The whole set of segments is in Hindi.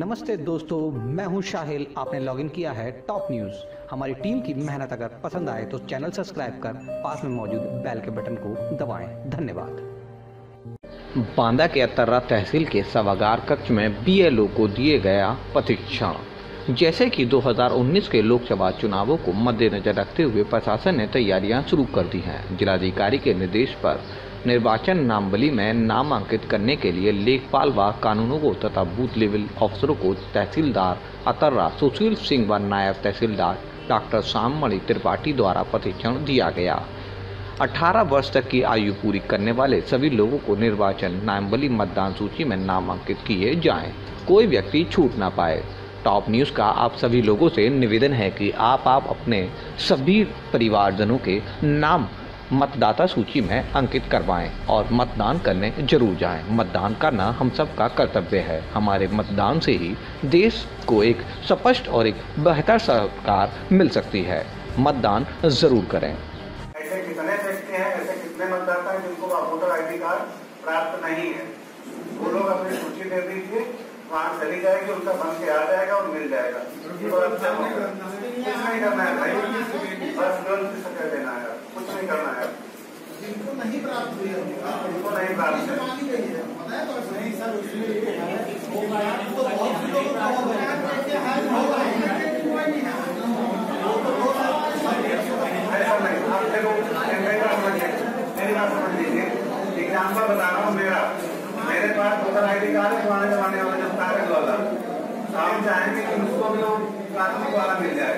नमस्ते दोस्तों, मैं हूँ शाहिल। आपने लॉगिन किया है टॉप न्यूज़। हमारी टीम की मेहनत अगर पसंद आए तो चैनल सब्सक्राइब कर पास में मौजूद बेल के बटन को दबाएँ। धन्यवाद। बांदा के अतर्रा तहसील के सभागार कक्ष में बीएलओ को दिए गया प्रशिक्षण। जैसे कि 2019 के लोकसभा चुनावों को मद्देनजर रखते हुए प्रशासन ने तैयारियाँ शुरू कर दी हैं। जिलाधिकारी के निर्देश पर निर्वाचन नामबली में नामांकित करने के लिए लेखपाल व कानूनों को तथा बूथ लेवल अफसरों को तहसीलदार अतर्रा सुशील सिंह व नायब तहसीलदार डॉक्टर श्याममणि त्रिपाठी द्वारा प्रशिक्षण दिया गया 18 वर्ष तक की आयु पूरी करने वाले सभी लोगों को निर्वाचन नामबली मतदान सूची में नामांकित किए जाएँ। कोई व्यक्ति छूट ना पाए टॉप न्यूज़ का आप सभी लोगों से निवेदन है कि आप आप अपने सभी परिवारजनों के नाम मतदाता सूची में अंकित करवाएँ और मतदान करने ज़रूर जाएँ। मतदान करना हम सब का कर्तव्य है। हमारे मतदान से ही देश को एक स्पष्ट और एक बेहतर सरकार मिल सकती है। मतदान ज़रूर करें। ऐसे कितने व्यक्ति हैं, ऐसे कितने मतदाता हैं जिनको वोटर आई कार्ड प्राप्त नहीं है? वो लोग अपनी सूची दे दीजिए। वहाँ चली जाएगी उनका बन के आ जाएगा और मिल जाएगा। कुछ नहीं करना है भाई। बस गलती से देना है। कुछ नहीं करना है। जिनको नहीं प्राप्त हुई नहीं प्राप्त तो नहीं सर तो का कि होगा तो मेरी समझ लीजिए। एग्ज़ाम्पल बता रहा हूँ मेरा। मेरे पास वोटर आई डी कार्ड पुराने जमाने वाला कागज़ वाला हम चाहेंगे कि उसको भी लोग प्लास्टिक वाला मिल जाए।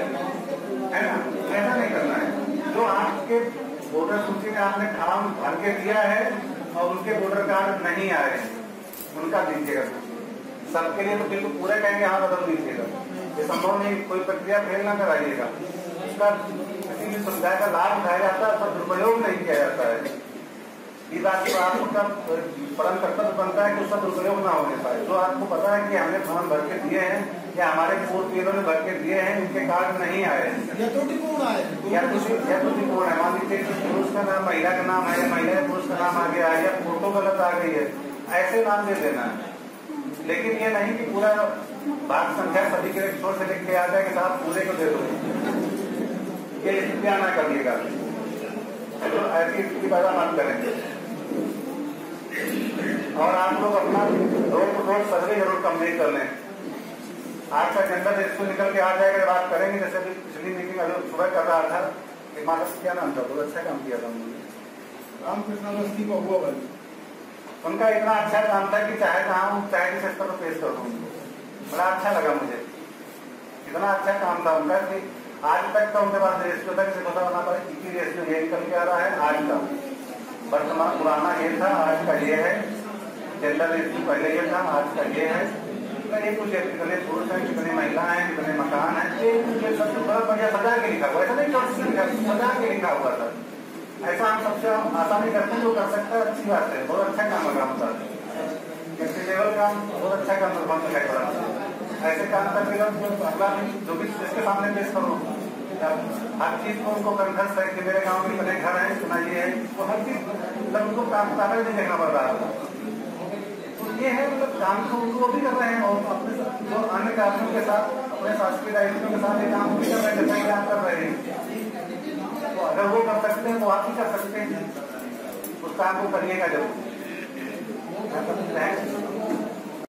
है ना? ऐसा नहीं करना है। जो आपके वोटर सूची में आपने फॉर्म भर के दिया है और उनके वोटर कार्ड नहीं आ रहे उनका दीजिएगा। सबके लिए तो बिल्कुल पूरे कहेंगे हाँ बदल दीजिएगा। ये संभव नहीं, कोई प्रक्रिया फेल ना कराइएगा। उसका किसी भी सुविधा का लाभ उठाया जाता है, पर दुरुपयोग नहीं किया जाता है। बात परम कर्तव्य बनता है कि उसका दुरुपयोग ना होने पाए जो आपको पता है कि हमने फॉर्म भर के दिए हैं या हमारे पूर्व पीढ़ियों ने भर के दिए हैं उनके कार्ड नहीं आए या त्रुटिपूर्ण है मान लीजिए कि पुरुष का नाम महिला का नाम है महिला पुरुष का नाम आ गया या फ़ोटो गलत आ गई है ऐसे नाम दे देना है लेकिन ये नहीं कि पूरा भाग संख्या सभी के छोर से लिख के आ जाए कि साहब पूरे को दे दो ये स्थितियाँ ना करिएगा तो ऐसी स्थिति पैदा मत करेंगे और आप लोग अपना रोज रोज सर्वे ज़रूर कंप्लीट कर लें। आज का एजेंडा इसको निकल के आ जाएगा बात करेंगे जैसे अभी पिछली मीटिंग अभी सुबह कर रहा था कि माता क्या नाम था बहुत अच्छा काम किया था उन्होंने रामकृष्ण अवस्थी को हुआ बल उनका इतना अच्छा काम था कि चाहे कहा हूँ चाहे किस स्तर पर पेश कर। दूँ बड़ा अच्छा लगा मुझे। इतना अच्छा काम था उनका कि आज तक तो उनके पास रेस्टो तक से पता होना पड़े कि रेस्टो ये निकल के आ रहा है आज का। वर्तमान पुराना ये था, आज का ये है। जेंडर रेशियो पहले ये था, आज का ये है। ये कुछ कितने पुरुष हैं, कितने महिला हैं, कितने मकान हैं, ये ये सब बड़ा बढ़िया सजा के लिखा हुआ ऐसा नहीं लिखा सजा के लिखा हुआ था। ऐसा हम सबसे आसानी करते हैं जो कर सकता है, अच्छी बात है, बहुत अच्छा काम लगा हम सर। लेवल काम बहुत अच्छा काम दिखाई पड़ा ऐसे काम करके अगला जो भी इसके सामने पेश करो हर चीज़ को उनको कंठस्थ है कि मेरे गाँव में इतने घर हैं इतना ये है तो हर चीज़ मतलब उनको काम कागज़ नहीं देखना पड़ रहा तो ये है मतलब काम को उनको भी कर रहे हैं और अपने जो अन्य कार्यों के साथ, अपने शासकीय दायित्वों के साथ ये काम भी कर रहे हैं, जैसा कि आप कर रहे हैं। तो अगर वो कर सकते हैं तो आप भी कर सकते हैं। उस काम को करिएगा ज़रूर।